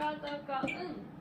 かったかうん。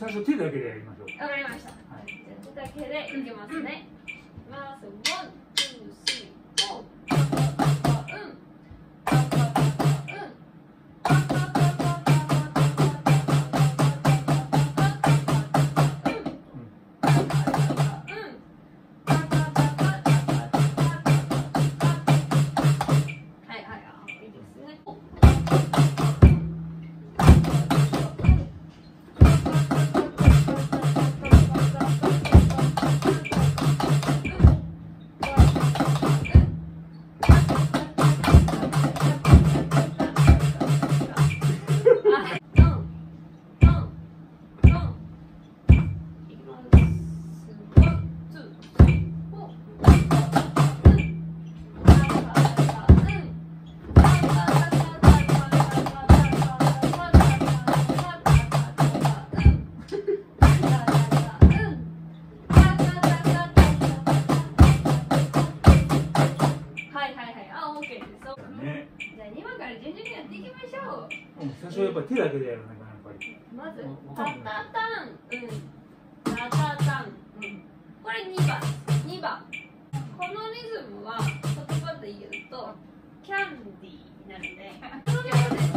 最初手だけでやりましょう。わかりました、はい、じゃ手だけでいきますね、いきます。授業やっていきましょう。うん、最初はやっぱり手だけでやるね、やっぱり。まず、タタタン、うん、タタタン、うん。これ2番、2番。このリズムは言葉で言うと、キャンディーなので、このリズムで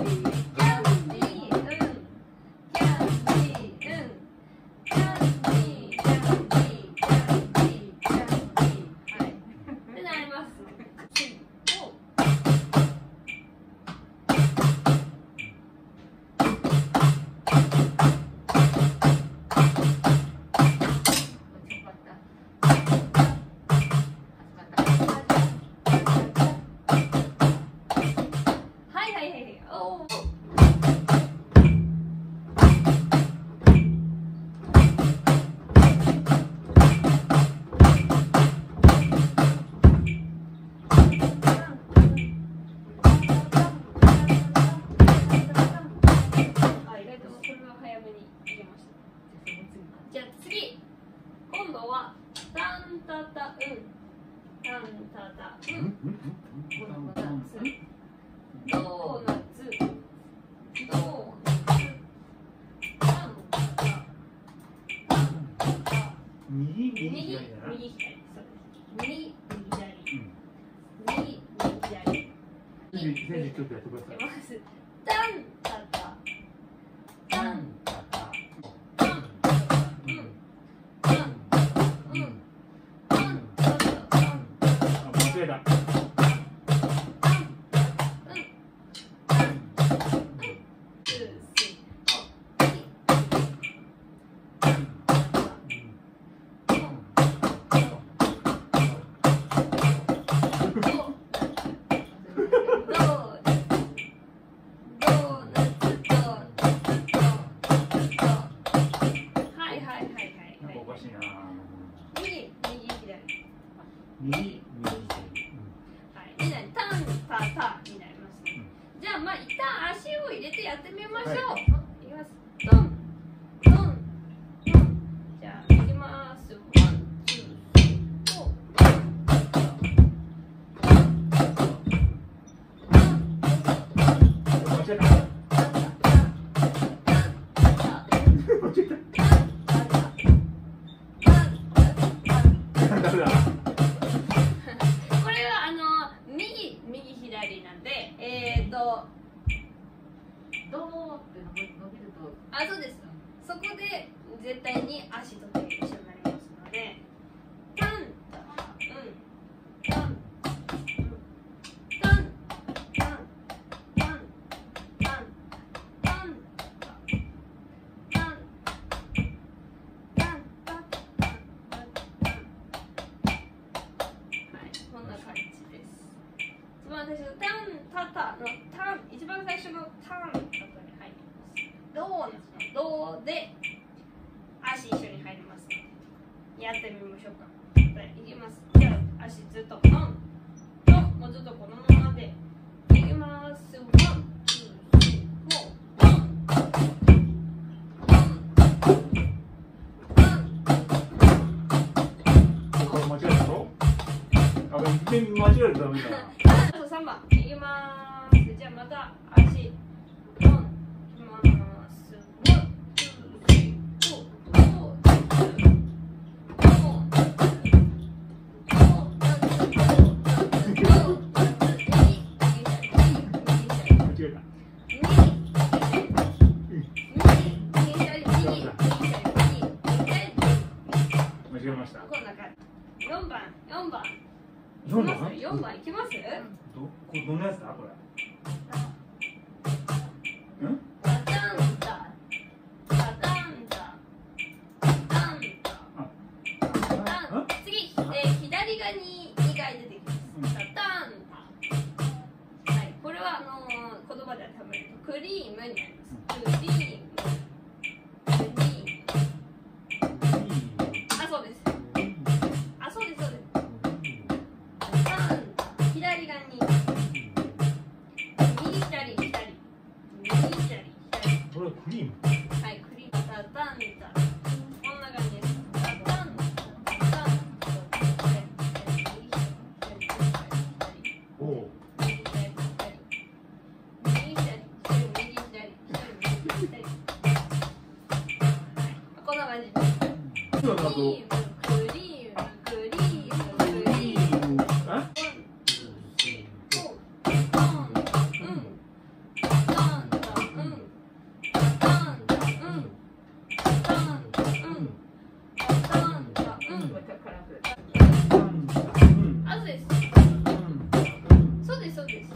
曲やってください。ダンタっ。ダン。になりますね、じゃあまあ一旦足を入れてやってみましょう、はい、いきます。ドン。に足と手一緒になりますのです。ンタン私のタンタタのタン一番最初のタンとかに入ります。ドーナで？足一緒に入りますやってみましょうかい。きますじゃあ足ずっとワンともうずっとこのままでい。きますワンツースリーフォーワンこれ間違えたぞあれ一遍間違えるとダメだ4番4番。4番？4番いきます？どこれどんなやつだ？これ。うん？タタンタタタンタタタンタタタン次、えー、左側に2回出てきます。タタンタはいこれはあのー、言葉では多分クリームになります。クリームれはクリーム。はい、クリームタタンタこんな感じ。ですタタンタタンおおこんな感じ。ですそうです。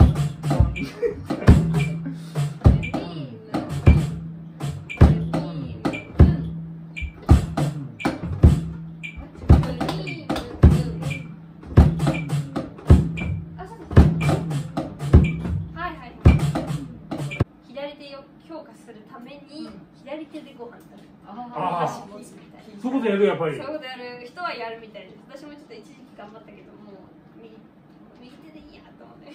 左手を強化するために左手でご飯食べる。あー。箸持つみたいなそういうことやるやっぱり。そういうことやる人はやるみたいです。私もちょっと一時期頑張ったけどもう右右手でいいやと思って よ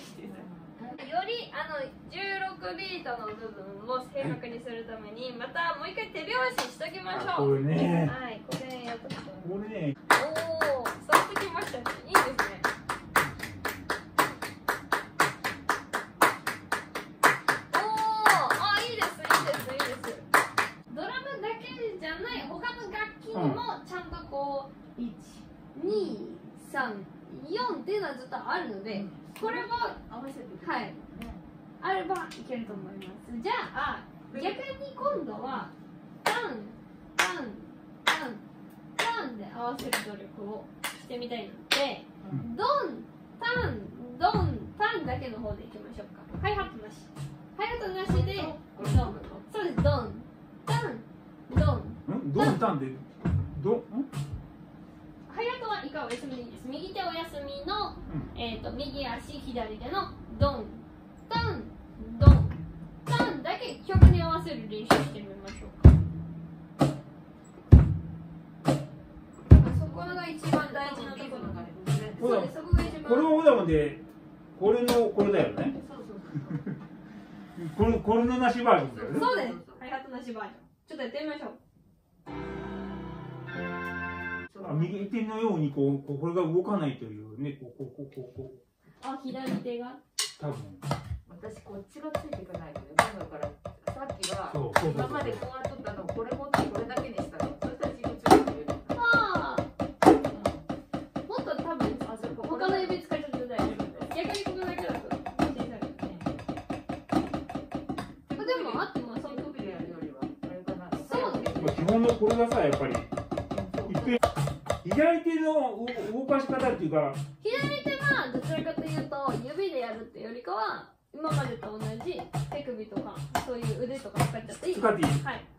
りあの16ビートの部分を正確にするためにまたもう一回手拍子しときましあょう。これね。はいこれやっとこれね。おおさっときましたねいいですね。おおあいいですいいですいいです。ドラムだけじゃない他の楽器にもちゃんとこう1234っていうのはずっとあるのでこれは合わせてはい。あればいけると思います。じゃあ逆に今度はタンタンタンタンで合わせる努力をしてみたいのでうん。ドンタンドンタンだけの方でいきましょうか。ハイハットなし。ハイハットなしでドンそうです。ドンタンドン。うん？どんたんで。どん？ハイハットは以下お休みでいいです。右手お休みの、うんえー、と右足左手のドンタンドンタンだけ曲に合わせる練習してみましょうか。そこが一番大事なところだそうですそこが一番これもんでこれのこれだよね。そうそうそう。これこれのなしバージョンだよね。そうです。ハイハットなしバージョン。ちょっとやってみましょう。そうあ右手のようにこうこれが動かないというねこうこうこうこうこう。あ左手が？多分。私こっちがついていかないのよだから。さっきはそうそうそう今までこうやっとったのをこれ持ってこれだけにしたのそしたら自分ついてくるああもっと多分あそこ他の指使っちゃって大丈夫逆にここだけだと小さいですねでもあってもその首でやるよりはあれかな。そう。基本のこれがさやっぱり左手の動かし方っていうか。左手はどちらかというと指でやるってよりかは今までと同じ手首とかそういう腕とか使っちゃっていい。使っていい。はい